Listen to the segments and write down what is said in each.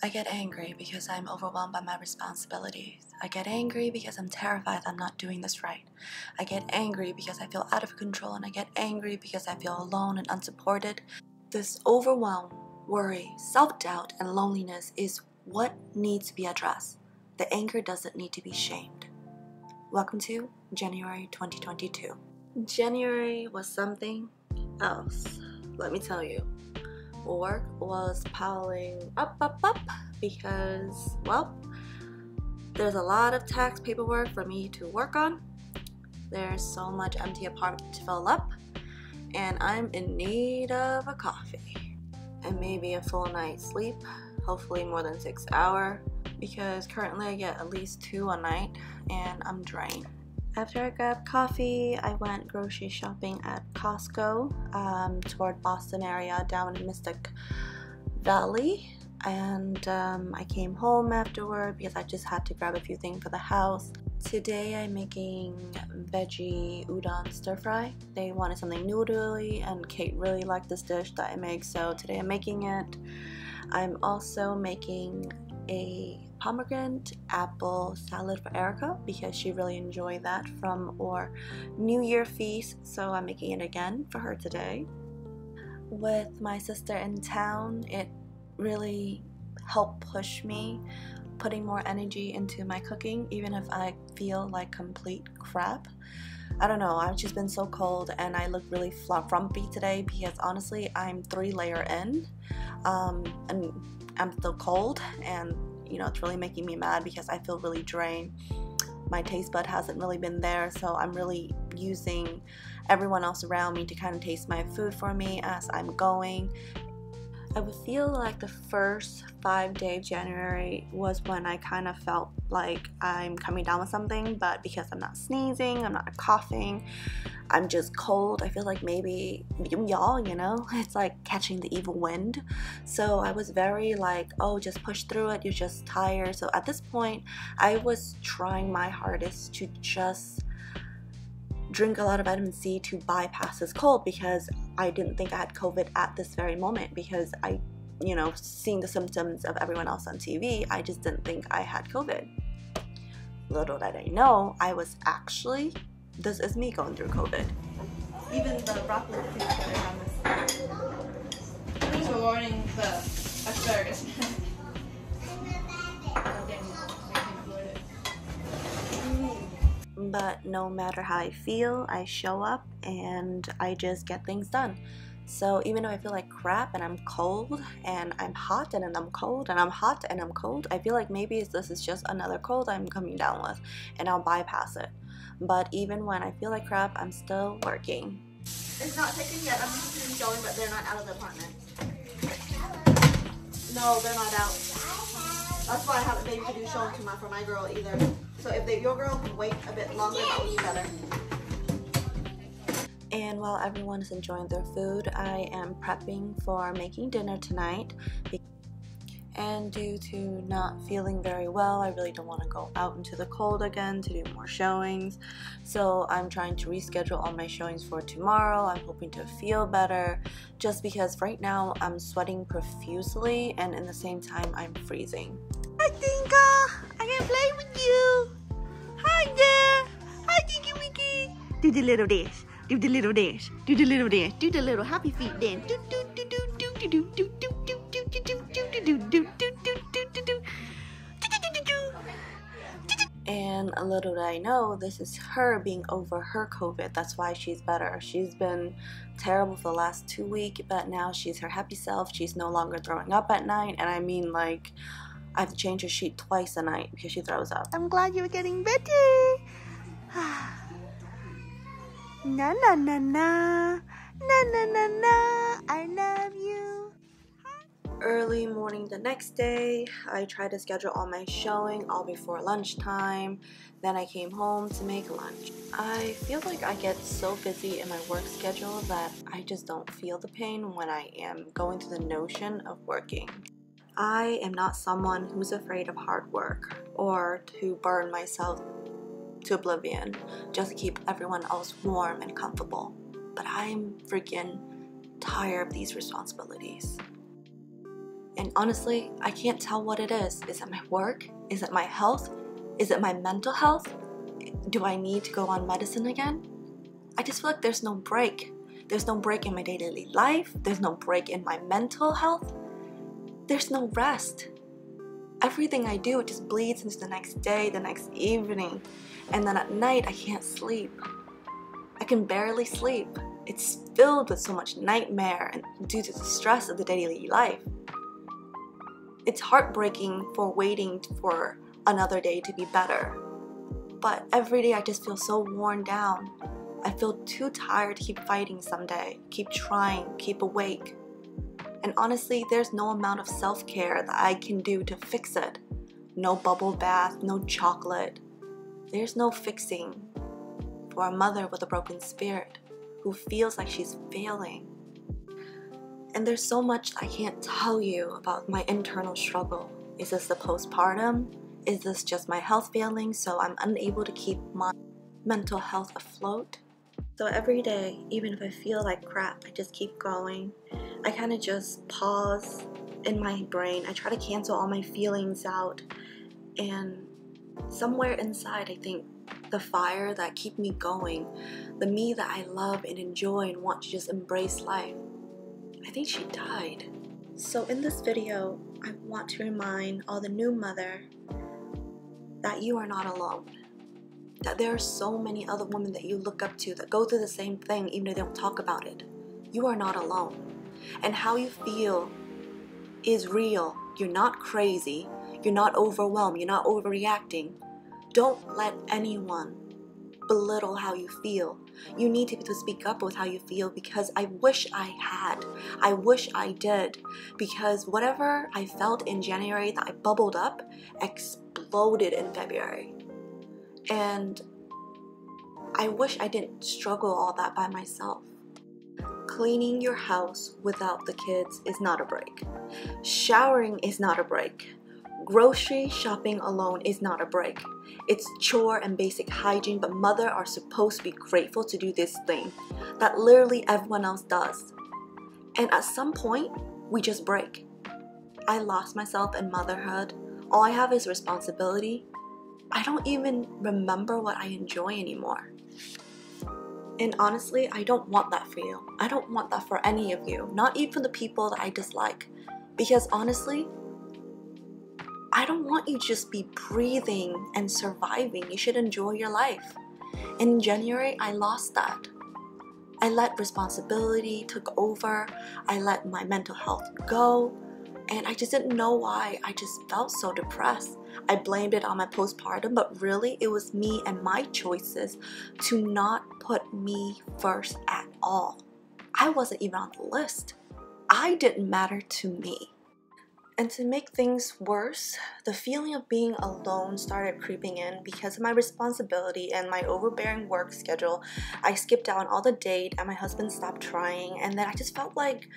I get angry because I'm overwhelmed by my responsibilities. I get angry because I'm terrified I'm not doing this right. I get angry because I feel out of control and I get angry because I feel alone and unsupported. This overwhelm, worry, self doubt, and loneliness is what needs to be addressed. The anger doesn't need to be shamed. Welcome to January 2022. January was something else, let me tell you work was piling up, up, up because, well, there's a lot of tax paperwork for me to work on. There's so much empty apartment to fill up, and I'm in need of a coffee and maybe a full night's sleep, hopefully more than six hour, because currently I get at least two a night and I'm drained. After I grabbed coffee, I went grocery shopping at Costco um, toward Boston area down in Mystic Valley. And um, I came home afterward because I just had to grab a few things for the house. Today I'm making veggie udon stir fry. They wanted something noodly and Kate really liked this dish that I make so today I'm making it. I'm also making a pomegranate apple salad for Erica because she really enjoyed that from our New Year feast, so I'm making it again for her today. With my sister in town, it really helped push me putting more energy into my cooking even if I feel like complete crap. I don't know, I've just been so cold and I look really frumpy today because honestly I'm three layer in um, and I'm still cold and you know, it's really making me mad because I feel really drained. My taste bud hasn't really been there, so I'm really using everyone else around me to kind of taste my food for me as I'm going. I would feel like the first five day of January was when I kind of felt like I'm coming down with something, but because I'm not sneezing, I'm not coughing, I'm just cold. I feel like maybe y'all, you know, it's like catching the evil wind. So I was very like, oh, just push through it. You're just tired. So at this point, I was trying my hardest to just drink a lot of vitamin C to bypass this cold because I didn't think I had COVID at this very moment because I, you know, seeing the symptoms of everyone else on TV, I just didn't think I had COVID. Little did I know, I was actually this is me going through COVID. Even the broccoli feels better on this. Thanks for the asparagus. But no matter how I feel, I show up and I just get things done. So even though I feel like crap and I'm cold and I'm hot and then I'm cold and I'm hot and I'm cold, I feel like maybe this is just another cold I'm coming down with and I'll bypass it. But even when I feel like crap, I'm still working. It's not taken yet. I'm just showing, but they're not out of the apartment. No, they're not out. That's why I haven't been able to to my for my girl either. So if they, your girl can wait a bit longer, that would be better. And while everyone is enjoying their food, I am prepping for making dinner tonight and due to not feeling very well I really don't want to go out into the cold again to do more showings so I'm trying to reschedule all my showings for tomorrow I'm hoping to feel better just because right now I'm sweating profusely and in the same time I'm freezing Hi Tinka I can play with you Hi there Hi Tinky Winky Do the little dance do the little dance do the little dance do the little happy feet dance do do do do do do do do and a little did I know, this is her being over her COVID. That's why she's better. She's been terrible for the last two weeks, but now she's her happy self. She's no longer throwing up at night, and I mean, like, I've to change her sheet twice a night because she throws up. I'm glad you're getting better. na na na na. Na na na na. I love you. Early morning the next day, I tried to schedule all my showing all before lunchtime. Then I came home to make lunch. I feel like I get so busy in my work schedule that I just don't feel the pain when I am going through the notion of working. I am not someone who's afraid of hard work or to burn myself to oblivion just to keep everyone else warm and comfortable. But I'm freaking tired of these responsibilities. And honestly, I can't tell what it is. Is it my work? Is it my health? Is it my mental health? Do I need to go on medicine again? I just feel like there's no break. There's no break in my daily life. There's no break in my mental health. There's no rest. Everything I do, it just bleeds into the next day, the next evening. And then at night, I can't sleep. I can barely sleep. It's filled with so much nightmare and due to the stress of the daily life. It's heartbreaking for waiting for another day to be better. But every day I just feel so worn down. I feel too tired to keep fighting someday, keep trying, keep awake. And honestly, there's no amount of self care that I can do to fix it. No bubble bath, no chocolate. There's no fixing for a mother with a broken spirit who feels like she's failing. And there's so much I can't tell you about my internal struggle. Is this the postpartum? Is this just my health failing so I'm unable to keep my mental health afloat? So every day, even if I feel like crap, I just keep going. I kind of just pause in my brain. I try to cancel all my feelings out. And somewhere inside, I think the fire that keep me going, the me that I love and enjoy and want to just embrace life, I think she died. So in this video, I want to remind all the new mother that you are not alone. That there are so many other women that you look up to that go through the same thing even if they don't talk about it. You are not alone. And how you feel is real. You're not crazy. You're not overwhelmed. You're not overreacting. Don't let anyone belittle how you feel. You need to, be to speak up with how you feel because I wish I had. I wish I did. Because whatever I felt in January that I bubbled up exploded in February. And I wish I didn't struggle all that by myself. Cleaning your house without the kids is not a break. Showering is not a break. Grocery shopping alone is not a break. It's chore and basic hygiene, but mother are supposed to be grateful to do this thing that literally everyone else does. And at some point, we just break. I lost myself in motherhood. All I have is responsibility. I don't even remember what I enjoy anymore. And honestly, I don't want that for you. I don't want that for any of you, not even the people that I dislike. Because honestly, I don't want you just be breathing and surviving. You should enjoy your life. In January, I lost that. I let responsibility took over. I let my mental health go. And I just didn't know why. I just felt so depressed. I blamed it on my postpartum, but really it was me and my choices to not put me first at all. I wasn't even on the list. I didn't matter to me. And to make things worse, the feeling of being alone started creeping in because of my responsibility and my overbearing work schedule. I skipped out on all the date and my husband stopped trying and then I just felt like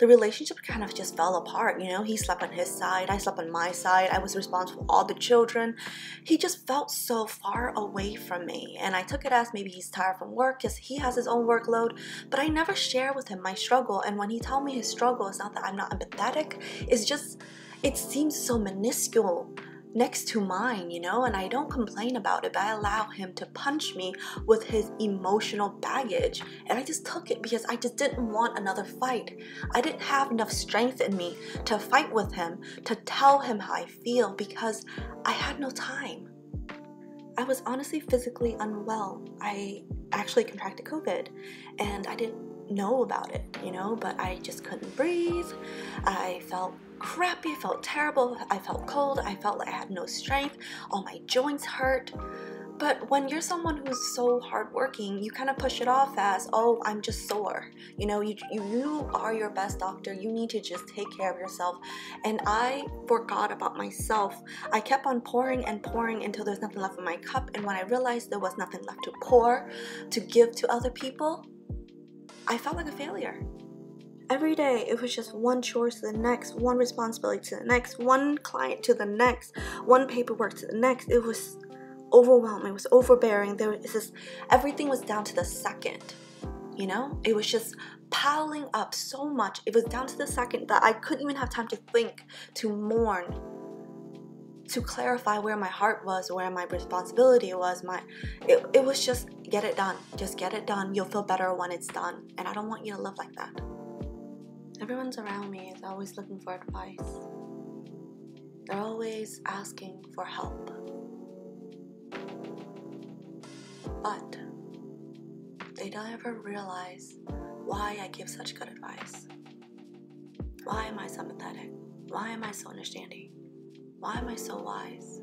the relationship kind of just fell apart, you know? He slept on his side, I slept on my side, I was responsible for all the children. He just felt so far away from me and I took it as maybe he's tired from work because he has his own workload, but I never share with him my struggle and when he told me his struggle, it's not that I'm not empathetic, it's just it seems so minuscule next to mine, you know, and I don't complain about it, but I allow him to punch me with his emotional baggage. And I just took it because I just didn't want another fight. I didn't have enough strength in me to fight with him, to tell him how I feel because I had no time. I was honestly physically unwell. I actually contracted COVID and I didn't know about it, you know, but I just couldn't breathe. I felt crappy, I felt terrible, I felt cold, I felt like I had no strength, all my joints hurt. But when you're someone who's so hardworking, you kind of push it off as, oh, I'm just sore. You know, you, you, you are your best doctor. You need to just take care of yourself. And I forgot about myself. I kept on pouring and pouring until there's nothing left in my cup. And when I realized there was nothing left to pour, to give to other people, I felt like a failure every day it was just one chore to the next, one responsibility to the next, one client to the next, one paperwork to the next. It was overwhelming, it was overbearing. There was just everything was down to the second. You know, it was just piling up so much. It was down to the second that I couldn't even have time to think, to mourn, to clarify where my heart was, where my responsibility was. My, it, it was just get it done. Just get it done. You'll feel better when it's done. And I don't want you to live like that. Everyone's around me is always looking for advice. They're always asking for help. But they don't ever realize why I give such good advice. Why am I sympathetic? Why am I so understanding? Why am I so wise?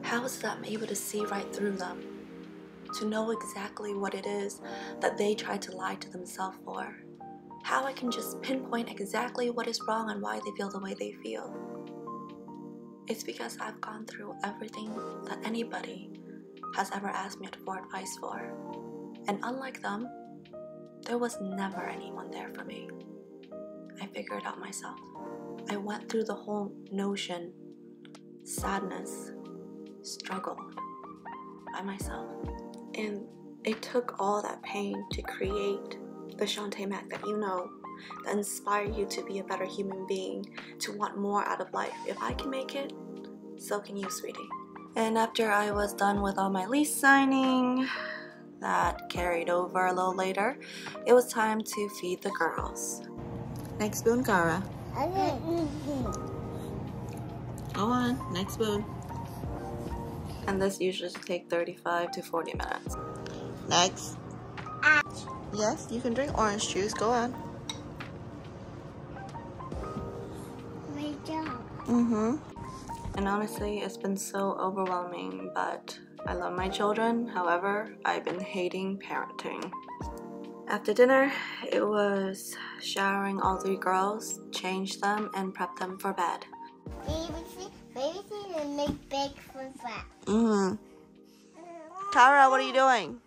How is that I'm able to see right through them? To know exactly what it is that they try to lie to themselves for? How I can just pinpoint exactly what is wrong and why they feel the way they feel? It's because I've gone through everything that anybody has ever asked me for advice for. And unlike them, there was never anyone there for me. I figured it out myself. I went through the whole notion, sadness, struggle by myself. And it took all that pain to create the Shantae Mac that you know, that inspire you to be a better human being, to want more out of life. If I can make it, so can you, sweetie. And after I was done with all my lease signing, that carried over a little later, it was time to feed the girls. Next spoon, Kara. Go on, next spoon. And this usually takes 35 to 40 minutes. Next. Yes, you can drink orange juice. Go on. Job. Mm-hmm. And honestly, it's been so overwhelming, but I love my children. However, I've been hating parenting. After dinner, it was showering all three girls, change them, and prep them for bed. Babysit, babysit and make that. Mm-hmm. Tara, what are you doing?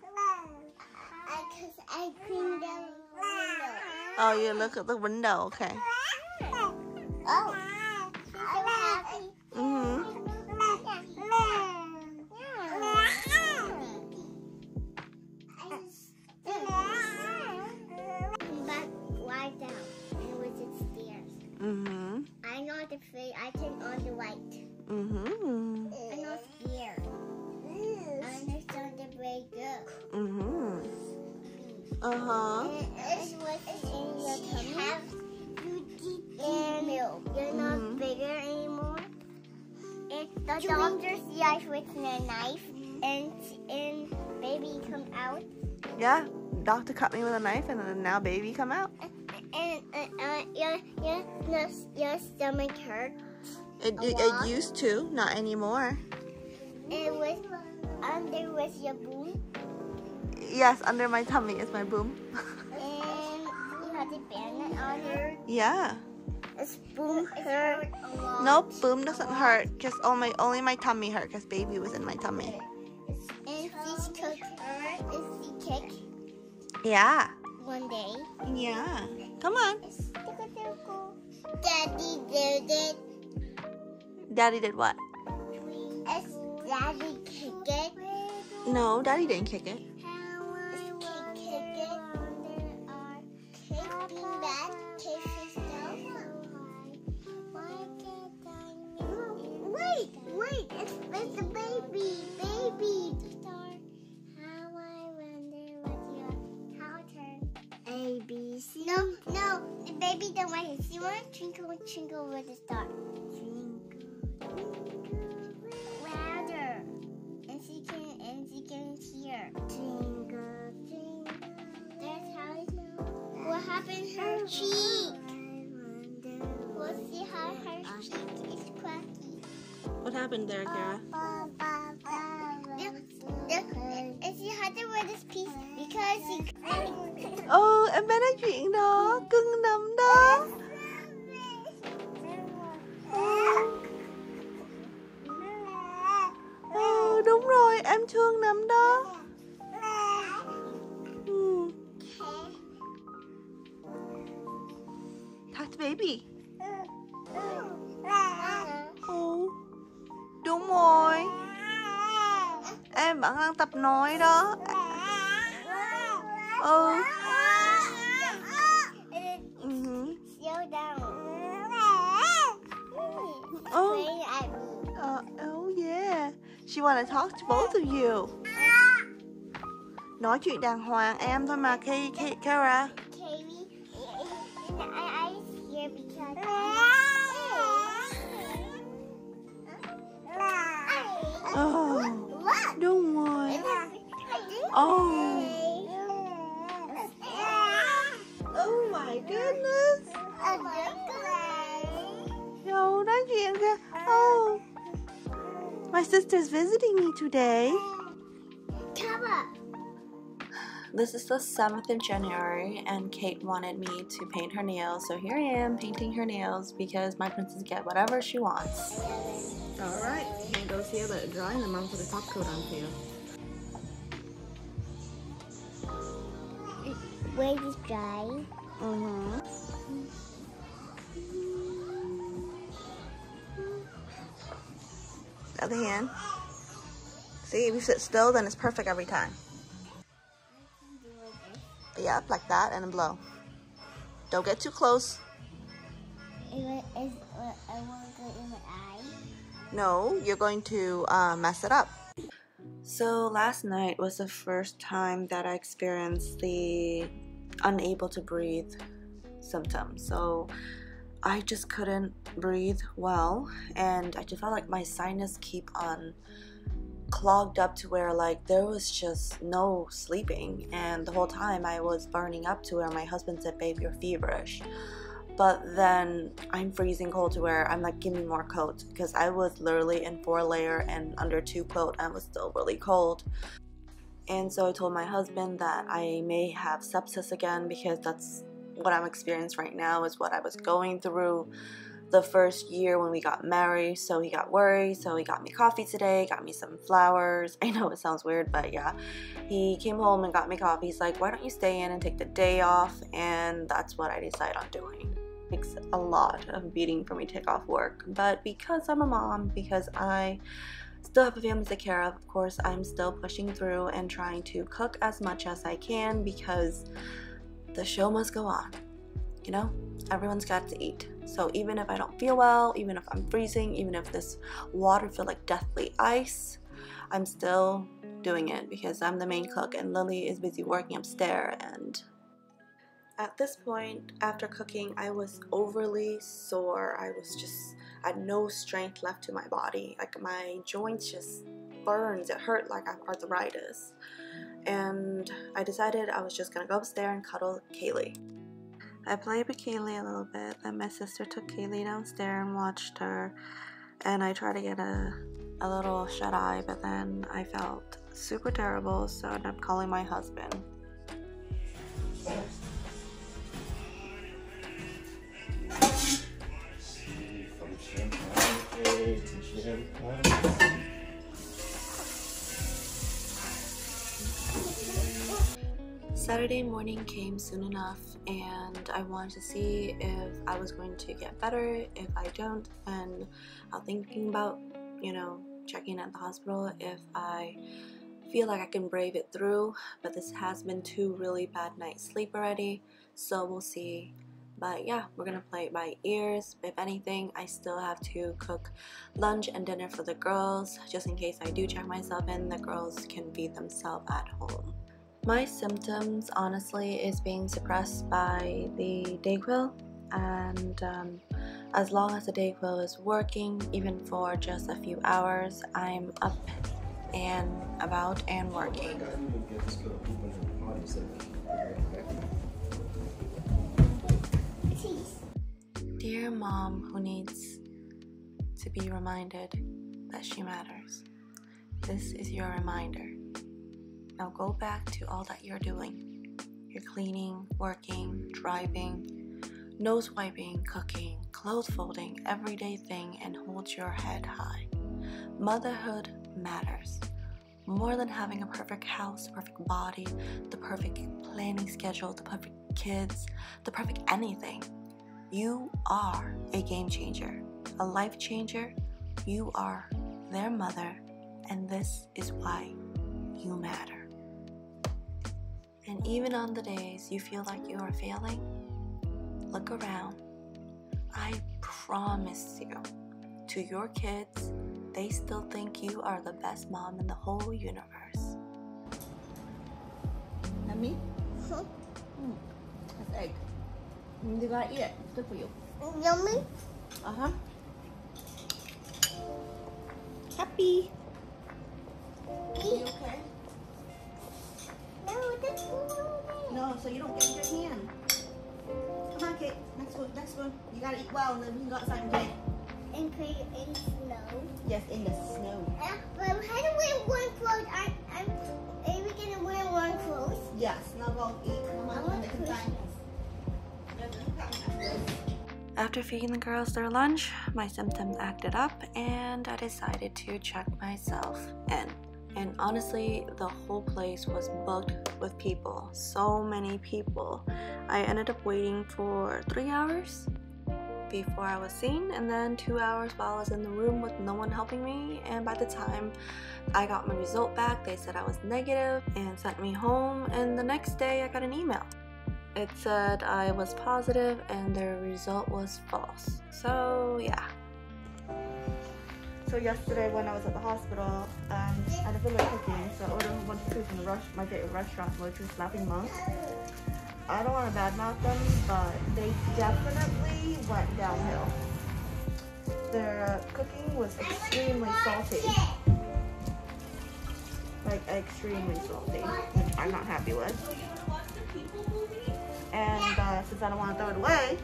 Because I cleaned the window. Oh, you look at the window. Okay. Oh. With a knife and and baby come out. Yeah. Doctor cut me with a knife and then now baby come out. And uh, uh, your, your, your, your stomach hurt. It, it, it used to, not anymore. It was under was your boom. Yes, under my tummy is my boom. And you had the bandit on her. yeah. This boom hurt. Nope, boom doesn't hurt. Just only oh, only my tummy hurt because baby was in my tummy. And cooked her. Is kick Yeah. one day? Yeah. Come on. Daddy did it. Daddy did what? Is daddy kick it? No, daddy didn't kick it. It's, a baby, baby. How I wonder what your turn A B C. No, no, the baby don't want it. She twinkle twinkle with the star. Louder, and she can and she. That's how What happened her cheek? We'll see how her cheek is. What happened there, Kara? And she had to wear this piece because she. Oh, em bé nói chuyện đó, cưng nằm đó. Ừ, đúng rồi, em thương nằm đó. Ừ. To baby. Bạn đang tập nói đó. Oh. Oh. Uh, oh yeah. She wanna talk to both of you. Nói chuyện đàng hoàng em thôi mà K K Kara. This is the 7th of January, and Kate wanted me to paint her nails, so here I am painting her nails because my princess get whatever she wants. Alright, hand goes here, let it dry, and then mom put a top coat on for you. Where is dry? Mm-hmm. Other hand. See, if you sit still, then it's perfect every time. Yep, like that, and then blow. Don't get too close. Is, is, I want to go in my eye. No, you're going to uh, mess it up. So last night was the first time that I experienced the unable to breathe symptoms. So I just couldn't breathe well and I just felt like my sinus keep on clogged up to where like there was just no sleeping and the whole time I was burning up to where my husband said babe you're feverish but then I'm freezing cold to where I'm like, give me more coat because I was literally in four layer and under two coat and was still really cold. And so I told my husband that I may have sepsis again because that's what I'm experiencing right now is what I was going through the first year when we got married. So he got worried. So he got me coffee today, got me some flowers. I know it sounds weird, but yeah. He came home and got me coffee. He's like, why don't you stay in and take the day off? And that's what I decide on doing takes a lot of beating for me to take off work. But because I'm a mom, because I still have a family to care of, of course, I'm still pushing through and trying to cook as much as I can because the show must go on. You know, everyone's got to eat. So even if I don't feel well, even if I'm freezing, even if this water feels like deathly ice, I'm still doing it because I'm the main cook and Lily is busy working upstairs and at this point, after cooking, I was overly sore. I was just, I had no strength left to my body. Like my joints just burns. It hurt like I have arthritis. And I decided I was just gonna go upstairs and cuddle Kaylee. I played with Kaylee a little bit. Then my sister took Kaylee downstairs and watched her. And I tried to get a, a little shut eye, but then I felt super terrible, so I ended up calling my husband. Saturday morning came soon enough, and I wanted to see if I was going to get better. If I don't, then I'm thinking about, you know, checking at the hospital if I feel like I can brave it through. But this has been two really bad nights sleep already, so we'll see. But yeah, we're gonna play it by ears. If anything, I still have to cook lunch and dinner for the girls, just in case I do check myself in, the girls can feed themselves at home. My symptoms, honestly, is being suppressed by the Dayquil, and um, as long as the Dayquil is working, even for just a few hours, I'm up and about and working. Dear mom who needs to be reminded that she matters, this is your reminder. Now go back to all that you're doing. You're cleaning, working, driving, nose wiping, cooking, clothes folding, everyday thing, and hold your head high. Motherhood matters. More than having a perfect house, perfect body, the perfect planning schedule, the perfect kids, the perfect anything. You are a game changer, a life changer. You are their mother, and this is why you matter. And even on the days you feel like you are failing, look around. I promise you, to your kids, they still think you are the best mom in the whole universe. Yummy? Mm. That's egg. Mm, You gotta eat it. It's good for you. Yummy. Uh huh. Happy. Eat. You okay? No, so you don't get your hand. Come on, Kate. Next one. Next one. You gotta eat well, and then we can go outside and play. And put it in snow. Yes, in the snow. Uh, but how do we wear clothes? I'm, I'm, are we gonna wear warm clothes? Yes. Now go eat. Come on, want make some time. After feeding the girls their lunch, my symptoms acted up and I decided to check myself in. And honestly, the whole place was booked with people. So many people. I ended up waiting for three hours before I was seen, and then two hours while I was in the room with no one helping me. And by the time I got my result back, they said I was negative and sent me home. And the next day, I got an email it said I was positive and the result was false. So yeah. So yesterday when I was at the hospital, um, I had a of cooking, so I ordered a bunch of food from the rush, my favorite restaurant, which was Laughing Monk. I don't want to badmouth them, but they definitely went downhill. Their cooking was extremely salty. Like extremely salty, which I'm not happy with. And uh, since I don't want to throw it away,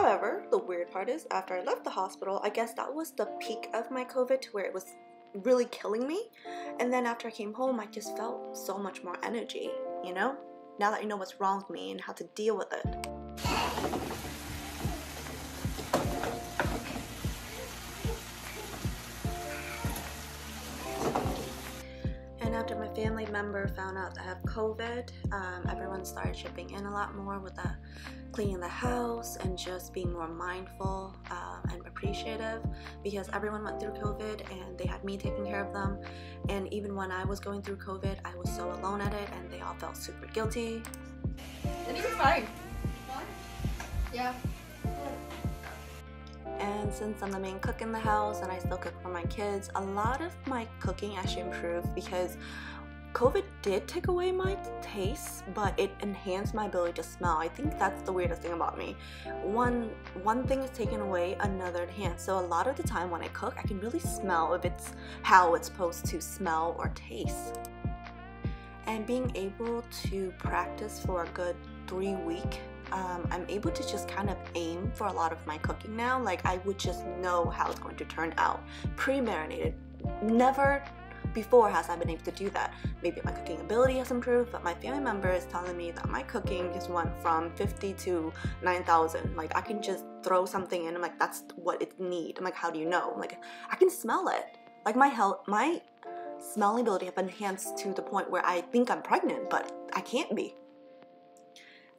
However, the weird part is after I left the hospital, I guess that was the peak of my COVID to where it was really killing me. And then after I came home, I just felt so much more energy, you know? Now that I know what's wrong with me and how to deal with it. Family member found out that I have COVID, um, everyone started chipping in a lot more with the cleaning the house and just being more mindful um, and appreciative because everyone went through COVID and they had me taking care of them. And even when I was going through COVID, I was so alone at it and they all felt super guilty. And it's fine. Yeah. And since I'm the main cook in the house and I still cook for my kids, a lot of my cooking actually improved because COVID did take away my taste, but it enhanced my ability to smell. I think that's the weirdest thing about me. One one thing is taken away, another enhanced. So a lot of the time when I cook, I can really smell if it's how it's supposed to smell or taste. And being able to practice for a good three week um, I'm able to just kind of aim for a lot of my cooking now. Like I would just know how it's going to turn out, pre-marinated. Never before has I been able to do that. Maybe my cooking ability has improved, but my family member is telling me that my cooking just went from 50 to 9,000. Like I can just throw something in. I'm like, that's what it need. I'm like, how do you know? I'm like, I can smell it. Like my health, my smelling ability have enhanced to the point where I think I'm pregnant, but I can't be.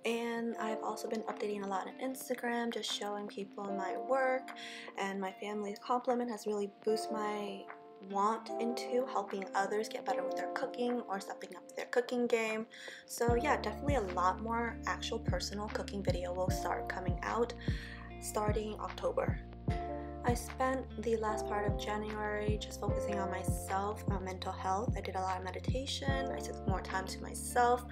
And I've also been updating a lot on Instagram, just showing people my work, and my family's compliment has really boosted my want into helping others get better with their cooking or stepping up their cooking game. So yeah, definitely a lot more actual personal cooking video will start coming out starting October. I spent the last part of January just focusing on myself, my mental health. I did a lot of meditation. I took more time to myself,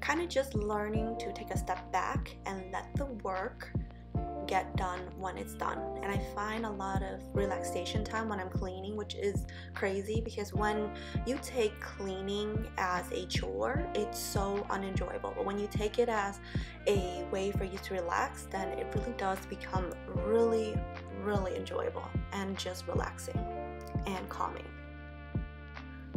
kind of just learning to take a step back and let the work get done when it's done. And I find a lot of relaxation time when I'm cleaning, which is crazy because when you take cleaning as a chore, it's so unenjoyable. But when you take it as a way for you to relax, then it really does become really, really enjoyable and just relaxing and calming.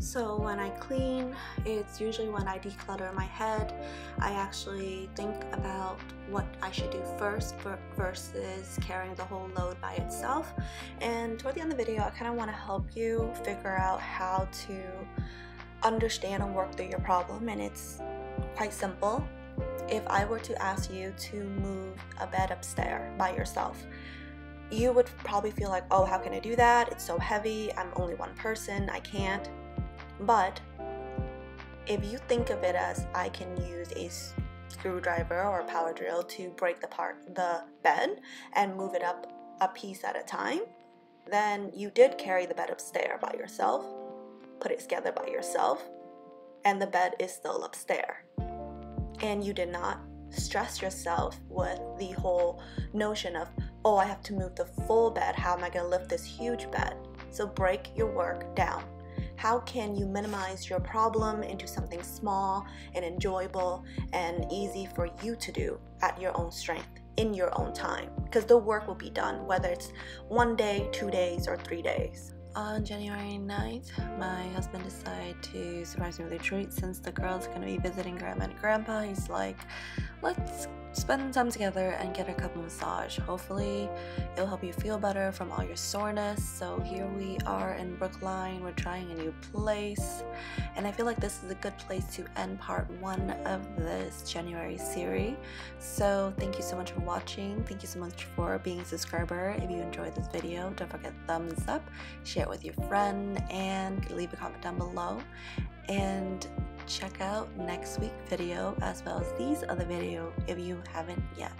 So when I clean, it's usually when I declutter my head. I actually think about what I should do first versus carrying the whole load by itself. And toward the end of the video, I kind of want to help you figure out how to understand and work through your problem. And it's quite simple. If I were to ask you to move a bed upstairs by yourself, you would probably feel like, oh, how can I do that? It's so heavy. I'm only one person. I can't But if you think of it as I can use a screwdriver or a power drill to break the part the bed and move it up a piece at a time, then you did carry the bed upstairs by yourself, put it together by yourself, and the bed is still upstairs. And you did not stress yourself with the whole notion of, oh, I have to move the full bed. How am I going to lift this huge bed? So break your work down. How can you minimize your problem into something small and enjoyable and easy for you to do at your own strength? in your own time because the work will be done whether it's one day, two days, or three days. On January 9th, my husband decided to surprise me with a treat since the girls are going to be visiting grandma and grandpa. He's like, let's spend time together and get a couple massage. Hopefully, it'll help you feel better from all your soreness. So here we are in Brookline. We're trying a new place, and I feel like this is a good place to end part one of this January series. So thank you so much for watching. Thank you so much for being a subscriber. If you enjoyed this video, don't forget thumbs up, share it with your friend, and leave a comment down below. And check out next week's video as well as these other videos if you haven't yet.